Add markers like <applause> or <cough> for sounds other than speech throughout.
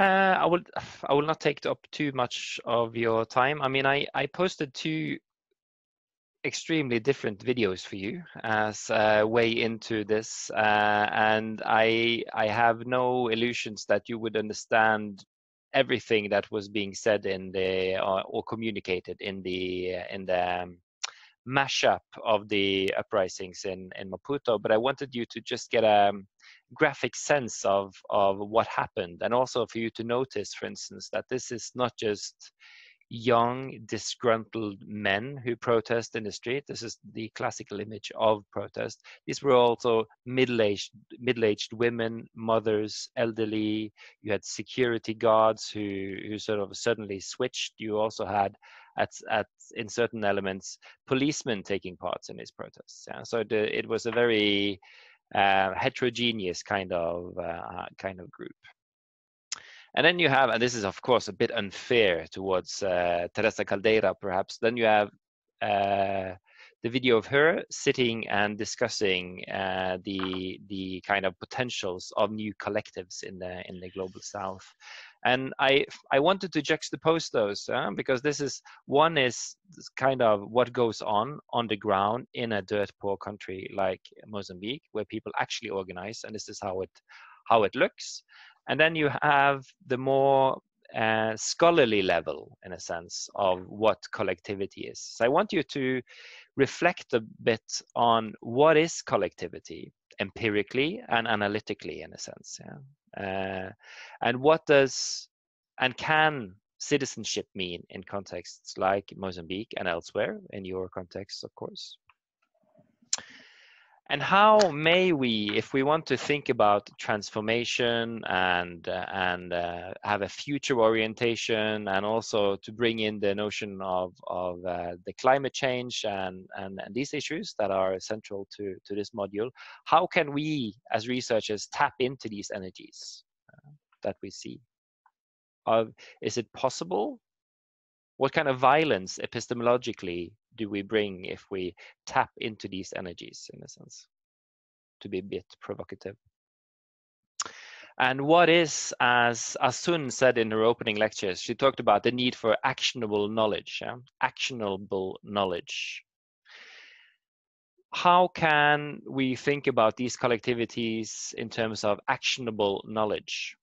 Uh, I will. I will not take up too much of your time. I mean, I I posted two extremely different videos for you as a way into this, uh, and I I have no illusions that you would understand everything that was being said in the uh, or communicated in the in the um, mashup of the uprisings in in Maputo. But I wanted you to just get a graphic sense of of what happened, and also for you to notice, for instance, that this is not just young, disgruntled men who protest in the street. This is the classical image of protest. These were also middle-aged, middle-aged women, mothers, elderly. You had security guards who who sort of suddenly switched. You also had at at in certain elements policemen taking parts in these protests. Yeah? So the, it was a very uh, heterogeneous kind of uh, kind of group. And then you have, and this is of course a bit unfair towards uh, Teresa Caldeira, perhaps. Then you have uh, the video of her sitting and discussing uh, the the kind of potentials of new collectives in the in the global south. And I I wanted to juxtapose those uh, because this is one is kind of what goes on on the ground in a dirt poor country like Mozambique, where people actually organize, and this is how it how it looks. And then you have the more uh, scholarly level, in a sense, of what collectivity is. So I want you to reflect a bit on what is collectivity empirically and analytically, in a sense. Yeah? Uh, and what does and can citizenship mean in contexts like Mozambique and elsewhere, in your context, of course? And how may we, if we want to think about transformation and uh, and uh, have a future orientation, and also to bring in the notion of of uh, the climate change and, and and these issues that are central to to this module, how can we as researchers tap into these energies uh, that we see? is it possible? What kind of violence epistemologically do we bring if we tap into these energies in a sense to be a bit provocative? And what is as asun said in her opening lectures she talked about the need for actionable knowledge yeah? actionable knowledge. How can we think about these collectivities in terms of actionable knowledge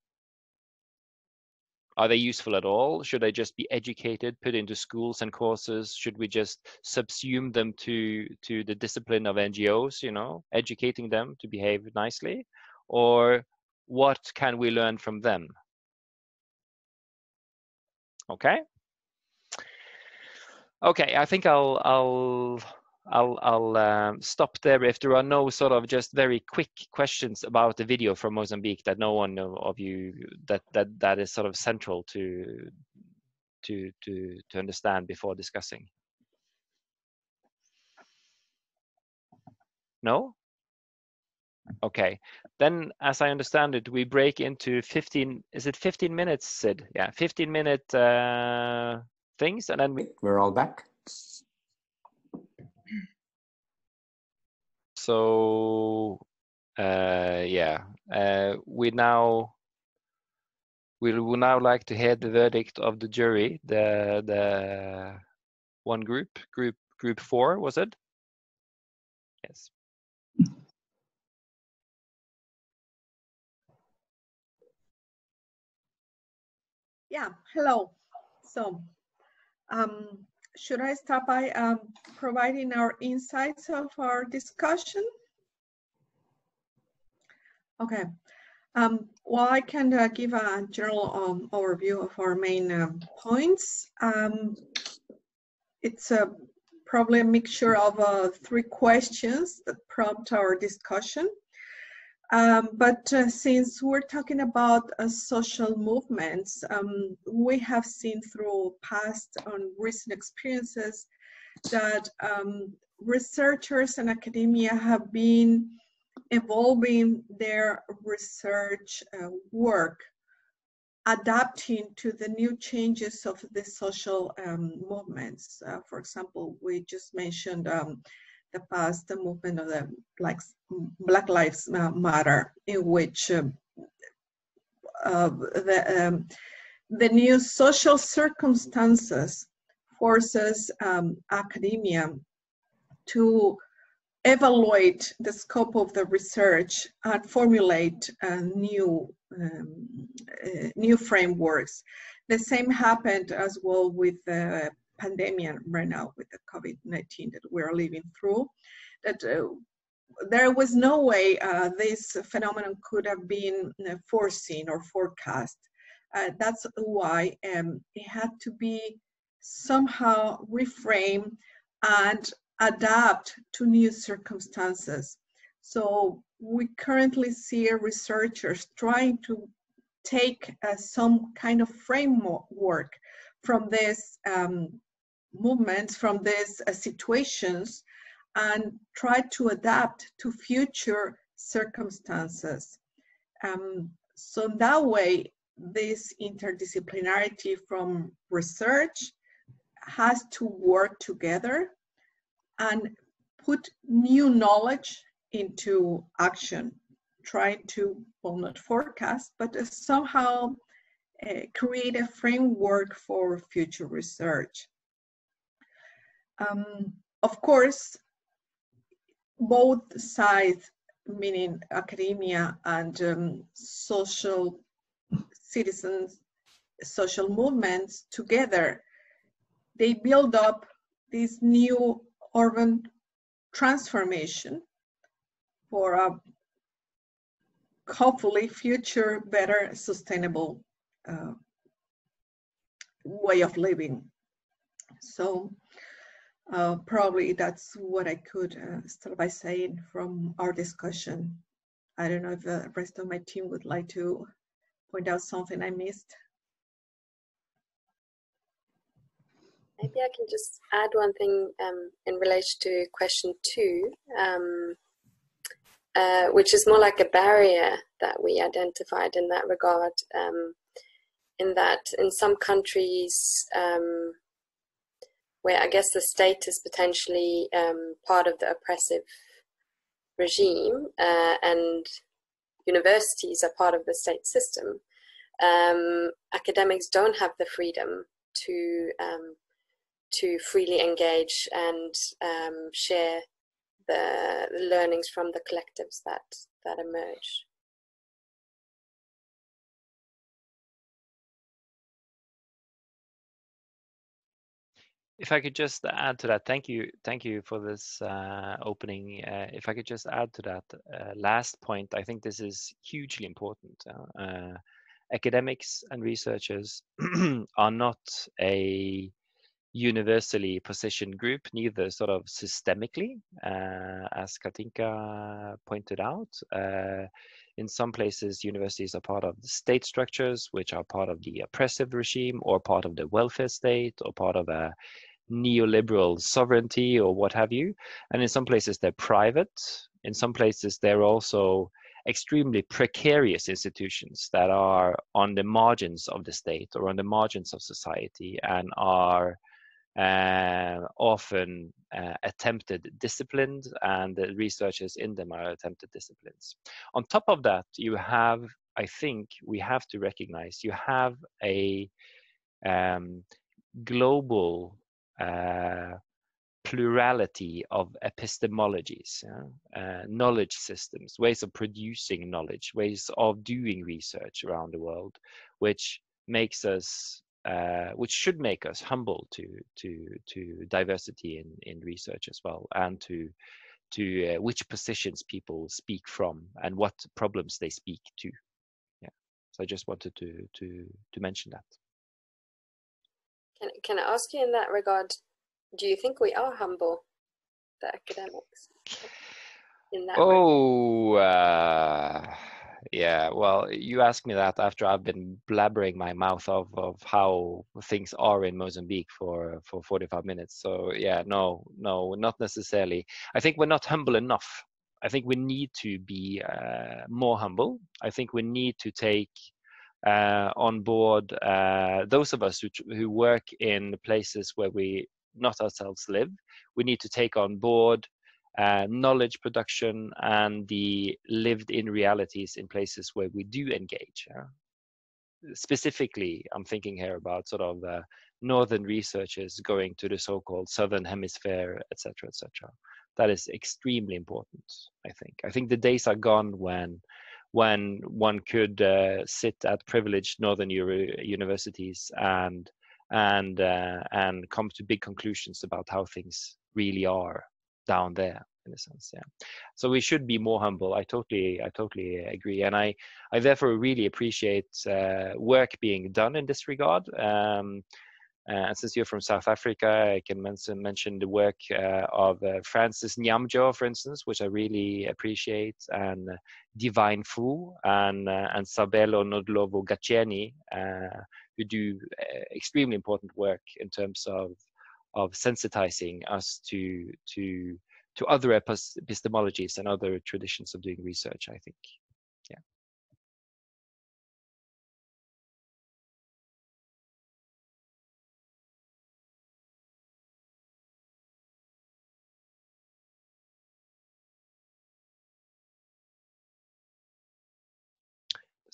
are they useful at all? Should they just be educated, put into schools and courses? Should we just subsume them to to the discipline of NGOs, you know, educating them to behave nicely? Or what can we learn from them? Okay. Okay, I think I'll I'll I'll I'll um, stop there if there are no sort of just very quick questions about the video from Mozambique that no one of you that that that is sort of central to to to to understand before discussing. No? Okay. Then as I understand it, we break into 15 is it 15 minutes, Sid? Yeah, 15 minute uh things and then we we're all back. So uh, yeah, uh, we now we would now like to hear the verdict of the jury. The the one group, group group four, was it? Yes. Yeah. Hello. So, um, should I start by um, providing our insights of our discussion? Okay. Um, well, I can uh, give a general um, overview of our main uh, points. Um, it's a, probably a mixture of uh, three questions that prompt our discussion. Um, but uh, since we're talking about uh, social movements, um, we have seen through past and recent experiences that um, researchers and academia have been evolving their research uh, work, adapting to the new changes of the social um, movements. Uh, for example, we just mentioned um, the past the movement of the Black, Black Lives Matter, in which uh, the, um, the new social circumstances forces um, academia to evaluate the scope of the research and formulate uh, new um, uh, new frameworks. The same happened as well with the pandemic right now with the COVID-19 that we're living through. That uh, there was no way uh, this phenomenon could have been uh, foreseen or forecast. Uh, that's why um, it had to be somehow reframed and adapt to new circumstances. So we currently see researchers trying to take uh, some kind of framework from this um, movements, from these uh, situations, and try to adapt to future circumstances. Um, so that way, this interdisciplinarity from research has to work together and put new knowledge into action, trying to, well, not forecast, but uh, somehow uh, create a framework for future research. Um, of course, both sides, meaning academia and um, social citizens, social movements together, they build up this new urban transformation for a hopefully future better sustainable uh, way of living. So uh, probably that's what I could uh, start by saying from our discussion. I don't know if the rest of my team would like to point out something I missed. Maybe I can just add one thing um, in relation to question two, um, uh, which is more like a barrier that we identified in that regard. Um, in that, in some countries um, where I guess the state is potentially um, part of the oppressive regime uh, and universities are part of the state system, um, academics don't have the freedom to to freely engage and um, share the, the learnings from the collectives that that emerge. If I could just add to that, thank you, thank you for this uh, opening. Uh, if I could just add to that uh, last point, I think this is hugely important. Uh, academics and researchers <clears throat> are not a universally positioned group, neither sort of systemically, uh, as Katinka pointed out. Uh, in some places, universities are part of the state structures, which are part of the oppressive regime, or part of the welfare state, or part of a neoliberal sovereignty, or what have you. And in some places, they're private. In some places, they're also extremely precarious institutions that are on the margins of the state or on the margins of society and are uh, often uh, attempted disciplines, and the researchers in them are attempted disciplines. On top of that, you have, I think, we have to recognize you have a um, global uh, plurality of epistemologies, uh, knowledge systems, ways of producing knowledge, ways of doing research around the world, which makes us uh, which should make us humble to to to diversity in in research as well, and to to uh, which positions people speak from and what problems they speak to. Yeah, so I just wanted to to to mention that. Can can I ask you in that regard? Do you think we are humble, the academics? In that oh. Uh, yeah well you ask me that after i've been blabbering my mouth off of how things are in mozambique for for 45 minutes so yeah no no not necessarily i think we're not humble enough i think we need to be uh, more humble i think we need to take uh, on board uh, those of us who, who work in places where we not ourselves live we need to take on board uh, knowledge production and the lived in realities in places where we do engage. specifically, I'm thinking here about sort of uh, northern researchers going to the so-called southern hemisphere, etc., etc. That is extremely important. I think. I think the days are gone when when one could uh, sit at privileged northern Euro universities and and uh, and come to big conclusions about how things really are down there in a sense yeah. So we should be more humble. I totally i totally agree. And i i therefore really appreciate uh, work being done in this regard. Um, and since you're from South Africa, I can mention, mention the work uh, of uh, Francis Nyamnjoh, for instance, which I really appreciate, and uh, Divine Fuh and uh, and Sabelo Ndlovu-Gatsheni, uh, who do extremely important work in terms of of sensitizing us to to to other epistemologies and other traditions of doing research. I think.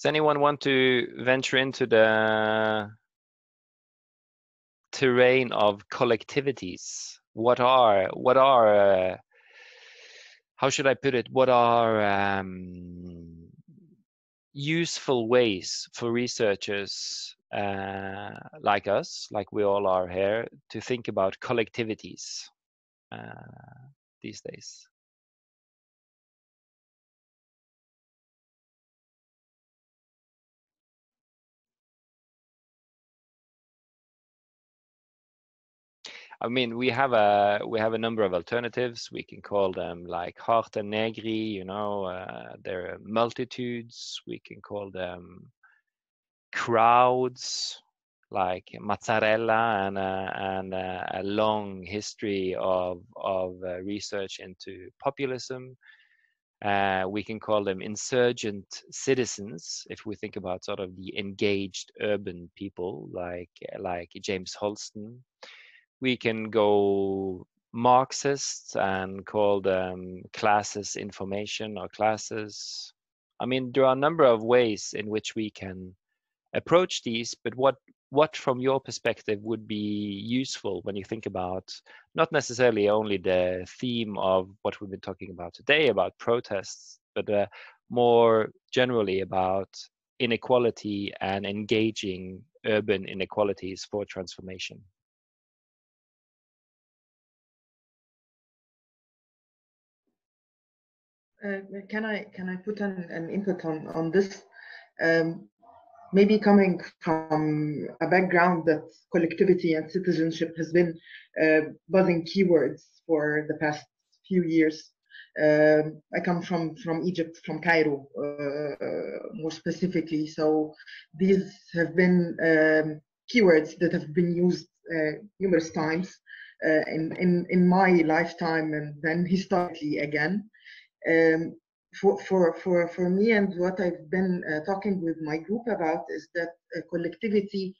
Does anyone want to venture into the terrain of collectivities? What are what are uh, how should I put it? What are um, useful ways for researchers uh, like us, like we all are here, to think about collectivities uh, these days? I mean, we have a we have a number of alternatives. We can call them like Hardt and Negri, you know, uh, there are multitudes. We can call them crowds, like Mazzarella, and a, and a, a long history of of uh, research into populism. Uh, we can call them insurgent citizens if we think about sort of the engaged urban people like like James Holston we can go Marxist and call them classes information or classes. I mean, there are a number of ways in which we can approach these, but what what from your perspective would be useful when you think about not necessarily only the theme of what we've been talking about today about protests, but uh, more generally about inequality and engaging urban inequalities for transformation? Uh, can I can I put an, an input on on this? Um, maybe coming from a background that collectivity and citizenship has been uh, buzzing keywords for the past few years. Um, I come from from Egypt, from Cairo, uh, more specifically. So these have been um, keywords that have been used uh, numerous times uh, in in in my lifetime and then historically again. Um, for, for, for, for me and what I've been uh, talking with my group about is that uh, collectivity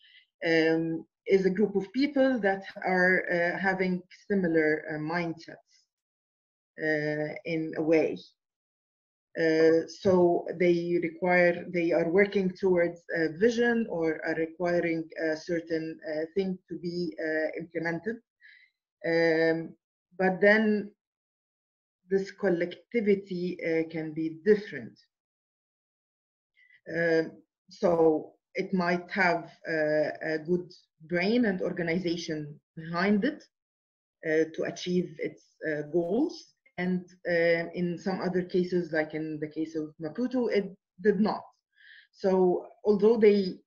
um, is a group of people that are uh, having similar uh, mindsets uh, in a way. So they require, they are working towards a vision or are requiring a certain thing to be implemented. Um, but then this collectivity uh, can be different. Uh, so it might have uh, a good brain and organization behind it uh, to achieve its uh, goals. And in some other cases, like in the case of Maputo, it did not. So although they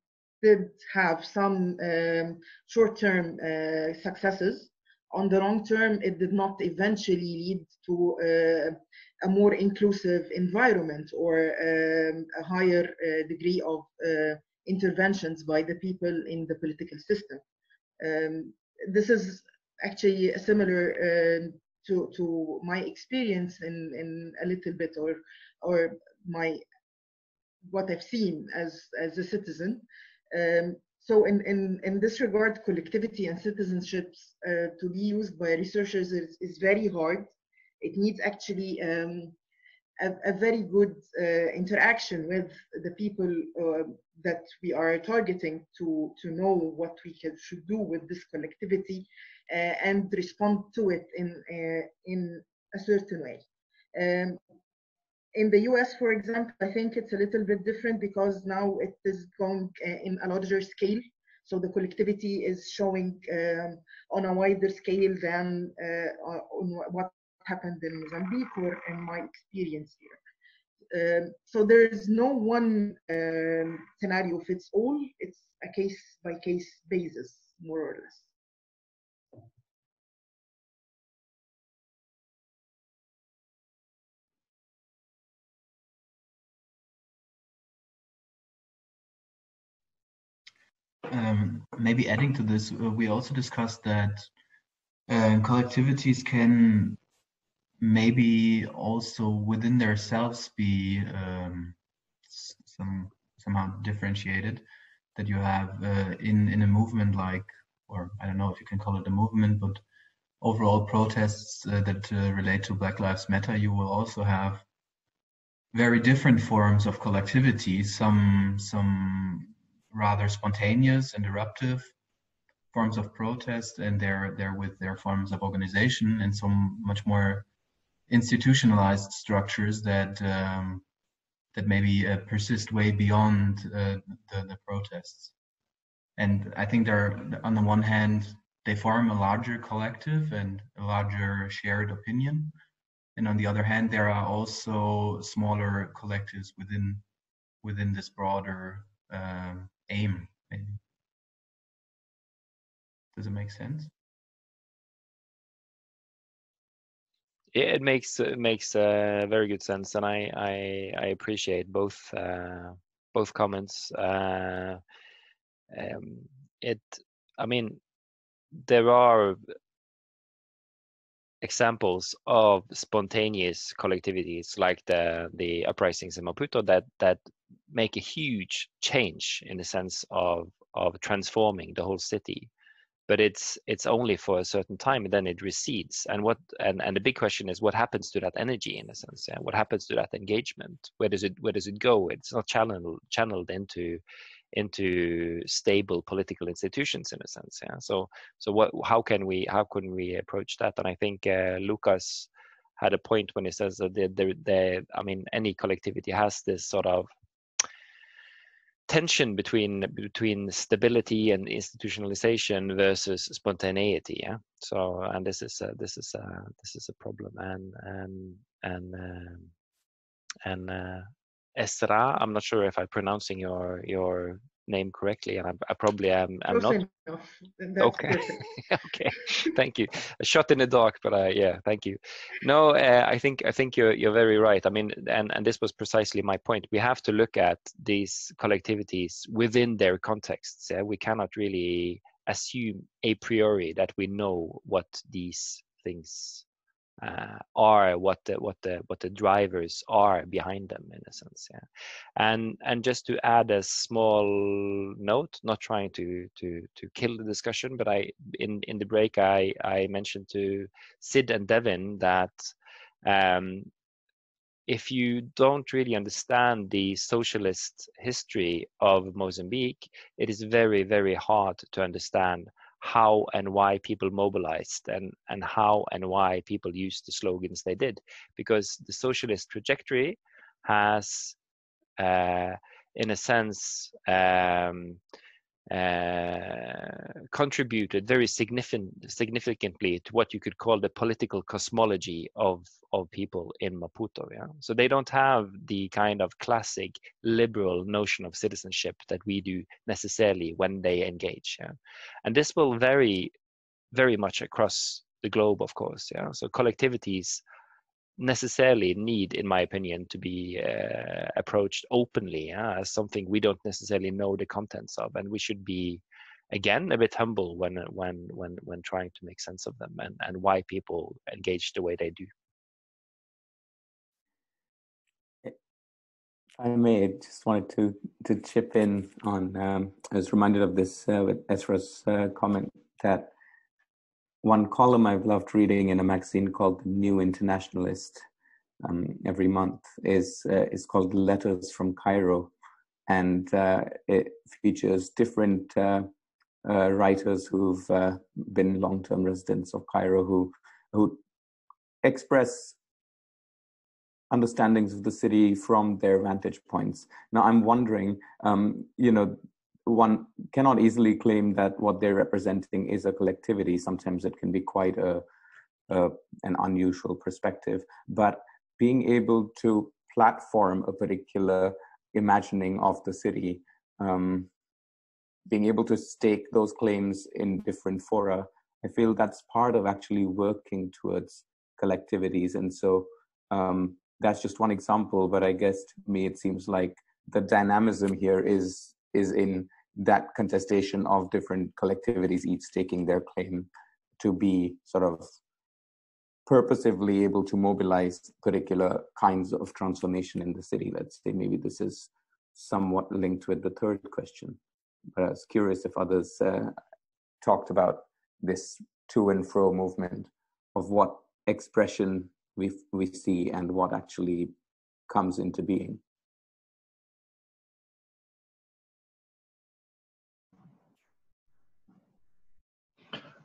did have some um, short-term successes, on the long term, it did not eventually lead to uh, a more inclusive environment or um, a higher uh, degree of uh, interventions by the people in the political system. Um, this is actually similar uh, to, to my experience in, in a little bit or, or my what I've seen as, as a citizen. Um, so in, in, in this regard, collectivity and citizenships uh, to be used by researchers is, is very hard. It needs actually um, a, a very good uh, interaction with the people uh, that we are targeting to, to know what we can, should do with this collectivity uh, and respond to it in, uh, in a certain way. Um, in the US, for example, I think it's a little bit different because now it is going uh, in a larger scale. So the collectivity is showing um, on a wider scale than uh, on what happened in Mozambique or in my experience here. Um, so there is no one um, scenario fits all. It's a case by case basis, more or less. Um, maybe adding to this, uh, we also discussed that uh, collectivities can maybe also within themselves be um, some somehow differentiated. That you have uh, in in a movement like, or I don't know if you can call it a movement, but overall protests uh, that uh, relate to Black Lives Matter, you will also have very different forms of collectivity. Some some rather spontaneous and eruptive forms of protest and they're they're with their forms of organization and some much more institutionalized structures that um, that maybe uh, persist way beyond uh, the, the protests. And i think they're on the one hand they form a larger collective and a larger shared opinion. And on the other hand there are also smaller collectives within within this broader um, aim maybe does it make sense? Yeah it makes it makes uh, very good sense and i i, I appreciate both uh, both comments. Uh, um, it i mean there are examples of spontaneous collectivities like the the uprisings in Maputo that that make a huge change in the sense of of transforming the whole city. But it's it's only for a certain time and then it recedes. And what and, and the big question is what happens to that energy in a sense yeah? what happens to that engagement? Where does it where does it go? It's not channeled channeled into into stable political institutions in a sense yeah? So so what how can we how can we approach that? And i think uh, lucas had a point when he says that the, the, the i mean any collectivity has this sort of tension between between stability and institutionalization versus spontaneity yeah? So and this is a, this is a this is a problem. And and and um, and uh, Esra i'm not sure if i'm pronouncing your your name correctly, and I, I probably am. I'm not. Okay. <laughs> okay. Thank you. A shot in the dark, but uh, yeah, thank you. No, uh, I think I think you're you're very right. I mean, and and this was precisely my point. We have to look at these collectivities within their contexts. Yeah? We cannot really assume a priori that we know what these things uh, are what the what the what the drivers are behind them in a sense yeah. And and just to add a small note not trying to to to kill the discussion but i in in the break i i mentioned to sid and devin that um if you don't really understand the socialist history of Mozambique, it is very, very hard to understand how and why people mobilized and, and how and why people used the slogans they did. Because the socialist trajectory has, uh, in a sense, um, uh, contributed very significant, significantly to what you could call the political cosmology of of people in Maputo. Yeah? So they don't have the kind of classic liberal notion of citizenship that we do necessarily when they engage. Yeah? And this will vary very much across the globe, of course. Yeah. So collectivities necessarily need, in my opinion, to be uh, approached openly uh, as something we don't necessarily know the contents of, and we should be again a bit humble when when when when trying to make sense of them and and why people engage the way they do. I may just wanted to to chip in on. Um, I was reminded of this uh, with Ezra's uh, comment that one column I've loved reading in a magazine called The New Internationalist um, every month is uh, is called Letters from Cairo, and uh, it features different uh, uh, writers who've uh, been long-term residents of Cairo who who express understandings of the city from their vantage points. Now, I'm wondering, um, you know, one cannot easily claim that what they're representing is a collectivity. Sometimes it can be quite a, a an unusual perspective, but being able to platform a particular imagining of the city, um, being able to stake those claims in different fora, I feel that's part of actually working towards collectivities. And so um, that's just one example, but I guess to me it seems like the dynamism here is is in that contestation of different collectivities, each staking their claim to be sort of purposively able to mobilize particular kinds of transformation in the city. Let's say maybe this is somewhat linked with the third question. But I was curious if others uh, talked about this to and fro movement of what expression we we see and what actually comes into being.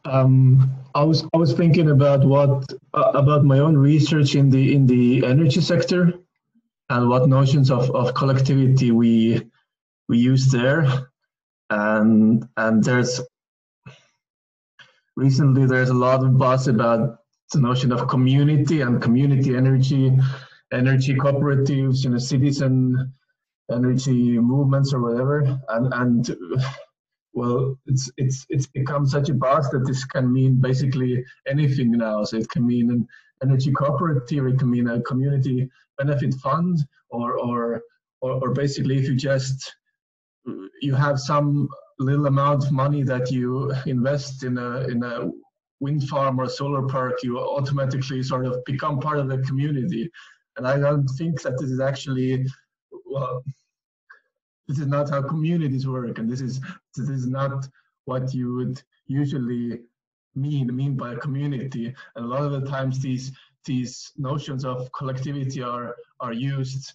Um, I was I was thinking about what uh, about my own research in the in the energy sector and what notions of, of collectivity we we use there. And and there's recently there's a lot of buzz about the notion of community and community energy energy cooperatives you know citizen energy movements or whatever. And and well, it's it's it's become such a buzz that this can mean basically anything now. So it can mean an energy cooperative, it can mean a community benefit fund, or or or, or basically if you just you have some little amount of money that you invest in a in a wind farm or solar park, you automatically sort of become part of the community. And I don't think that this is actually well this is not how communities work and this is this is not what you would usually mean mean by a community. And a lot of the times these these notions of collectivity are are used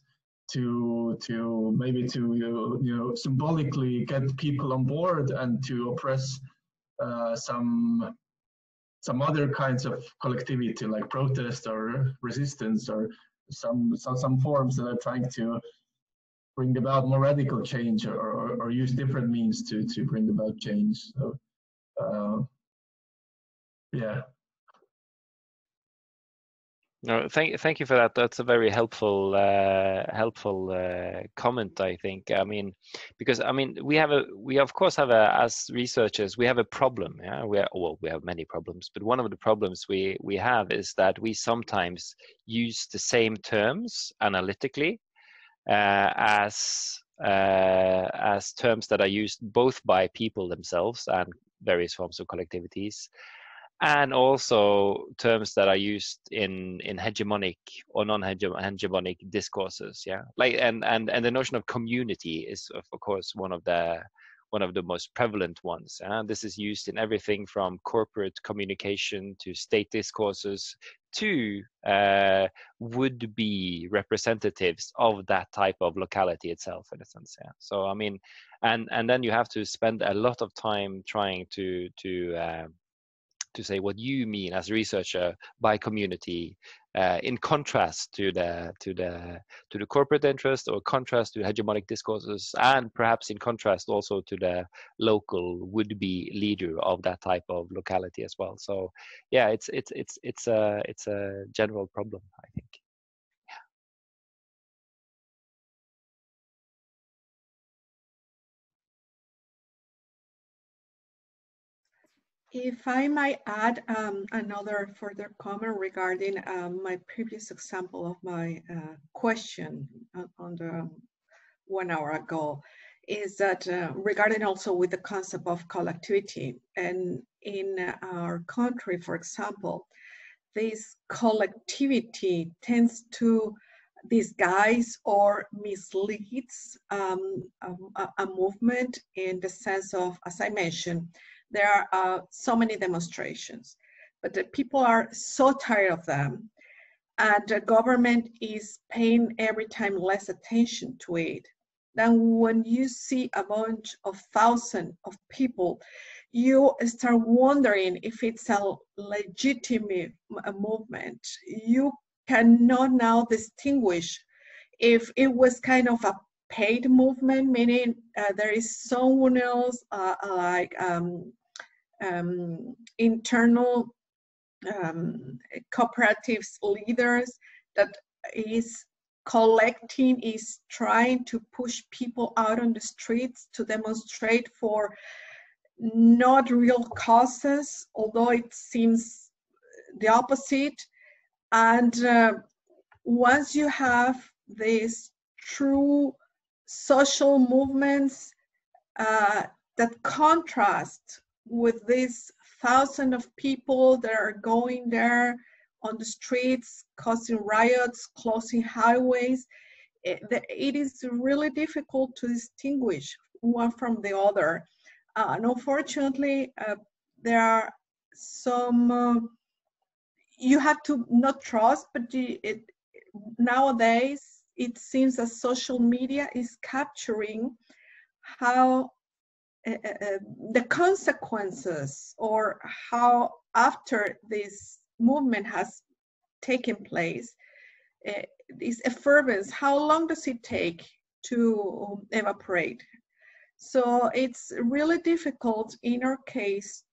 to to maybe to you know symbolically get people on board and to oppress uh, some some other kinds of collectivity like protest or resistance or some some, some forms that are trying to bring about more radical change or, or, or use different means to, to bring about change. So, uh, yeah. No, thank thank you for that. That's a very helpful uh, helpful uh, comment. I think. I mean, because I mean, we have a we of course have a as researchers we have a problem. Yeah, we are, well we have many problems, but one of the problems we we have is that we sometimes use the same terms analytically as uh, as terms that are used both by people themselves and various forms of collectivities, and also terms that are used in in hegemonic or non-hegemonic discourses. Yeah, like and and and the notion of community is of course one of the one of the most prevalent ones. Uh, this is used in everything from corporate communication to state discourses to uh, would be representatives of that type of locality itself, in a sense. Yeah. So I mean, and and then you have to spend a lot of time trying to to uh, to say what you mean as a researcher by community uh, in contrast to the to the to the corporate interest or contrast to hegemonic discourses and perhaps in contrast also to the local would-be leader of that type of locality as well. So yeah it's it's it's it's a it's a general problem i think If I might add um, another further comment regarding um, my previous example of my uh, question on the one hour ago, is that uh, regarding also with the concept of collectivity. And in our country, for example, this collectivity tends to disguise or misleads um, a, a, movement in the sense of, as I mentioned, there are uh, so many demonstrations, but the people are so tired of them and the government is paying every time less attention to it. Then when you see a bunch of thousands of people, you start wondering if it's a legitimate movement. You cannot now distinguish if it was kind of a paid movement, meaning uh, there is someone else uh, like um, um, internal um, cooperatives leaders that is collecting, is trying to push people out on the streets to demonstrate for not real causes, although it seems the opposite. And uh, once you have these true social movements uh, that contrast with these thousands of people that are going there on the streets, causing riots, closing highways, it, it is really difficult to distinguish one from the other. Uh, and unfortunately, uh, there are some, uh, you have to not trust, but it, nowadays it seems that social media is capturing how uh, uh, the consequences or how after this movement has taken place uh, this effervescence how long does it take to evaporate? So it's really difficult in our case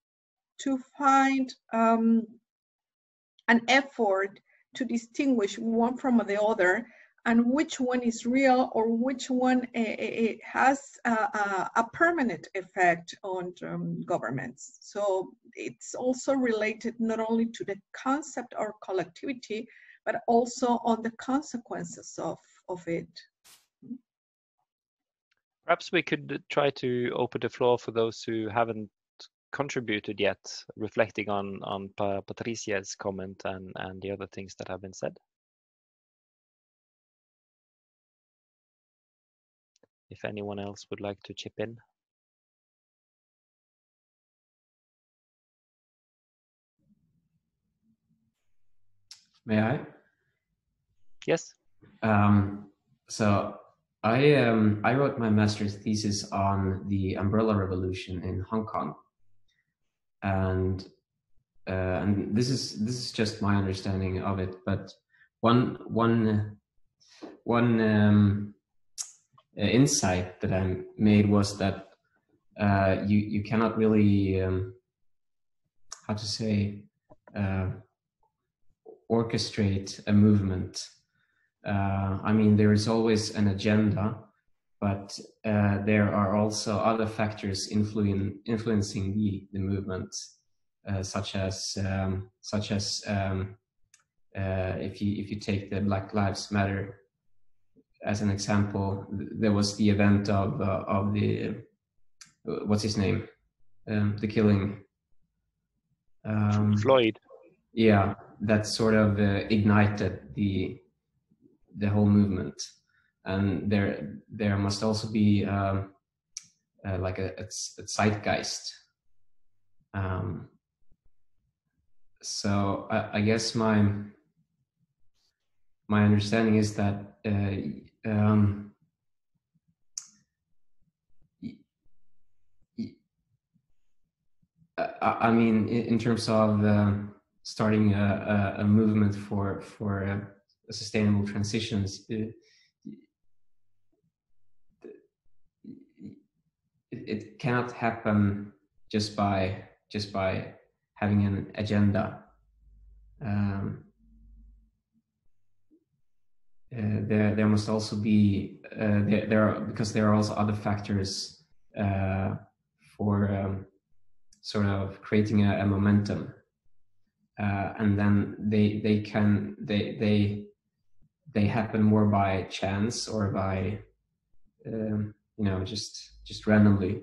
to find um, an effort to distinguish one from the other and which one is real or which one uh, has a, a, permanent effect on um, governments. So it's also related not only to the concept or collectivity, but also on the consequences of, of it. Perhaps we could try to open the floor for those who haven't contributed yet, reflecting on, on Patricia's comment and, and the other things that have been said. If anyone else would like to chip in. May I? Yes. Um, so I um, I wrote my master's thesis on the Umbrella Revolution in Hong Kong, and uh, and this is this is just my understanding of it. But one one one um, insight that I made was that uh, you you cannot really um, how to say uh, orchestrate a movement. Uh, I mean, there is always an agenda, but uh, there are also other factors influencing influencing the the movement, uh, such as um, such as um, if you if you take the Black Lives Matter as an example, there was the event of uh, of the uh, what's his name, um, the killing. Um, Floyd. Yeah, that sort of uh, ignited the the whole movement, and there there must also be um, uh, like a, a, a zeitgeist. Um, so I, I guess my my understanding is that uh, um, I, mean, in terms of uh, starting a, a, movement for for uh, sustainable transitions, it, it, cannot happen just by just by having an agenda. Um, uh, there there must also be uh, there, there are, because there are also other factors uh, for um, sort of creating a, a momentum. And then they they can they they they happen more by chance or by um, you know just just randomly.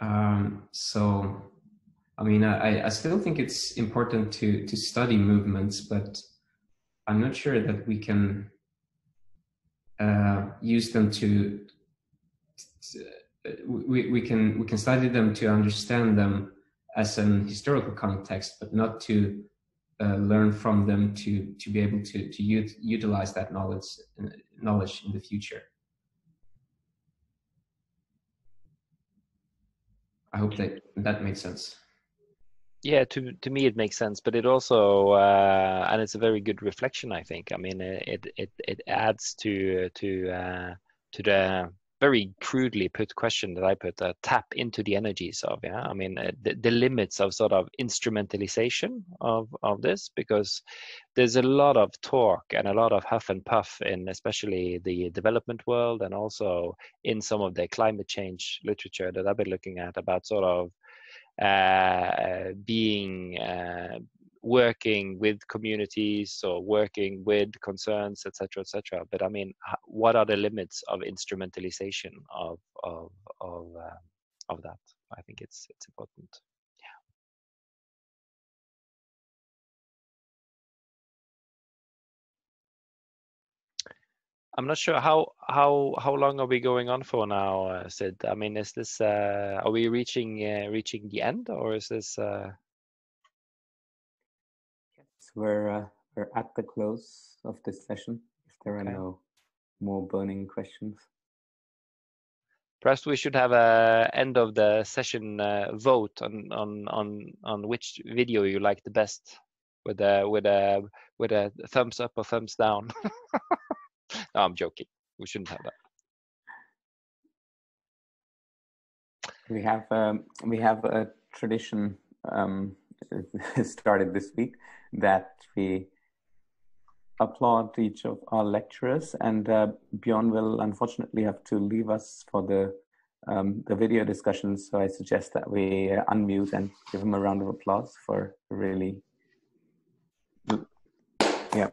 Um, so i mean I, I still think it's important to to study movements but I'm not sure that we can uh, use them to, to we, we can we can study them to understand them as an historical context, but not to uh, learn from them to to be able to to ut- utilize that knowledge knowledge in the future. I hope that that makes sense. Yeah, to to me it makes sense, but it also uh, and it's a very good reflection. I think. I mean, it it it adds to to uh, to the very crudely put question that I put, uh, tap into the energies of, yeah, I mean, uh, the, the, limits of sort of instrumentalization of, of this, because there's a lot of talk and a lot of huff and puff in especially the development world and also in some of the climate change literature that I've been looking at about sort of being uh, working with communities or working with concerns, etc., etc. But I mean, what are the limits of instrumentalization of of of uh, of that? I think it's it's important. I'm not sure how how how long are we going on for now, uh, Sid? I mean, is this uh, are we reaching uh, reaching the end, or is this? Uh we're uh, we're at the close of this session. If there are no more burning questions. Perhaps we should have a end of the session uh, vote on on on on which video you like the best, with a with a with a thumbs up or thumbs down. <laughs> no, I'm joking. We shouldn't have that. We have um, we have a tradition um, <laughs> started this week that we applaud each of our lecturers. And uh, Bjørn will unfortunately have to leave us for the um, the video discussion. So I suggest that we uh, unmute and give him a round of applause for really, yeah.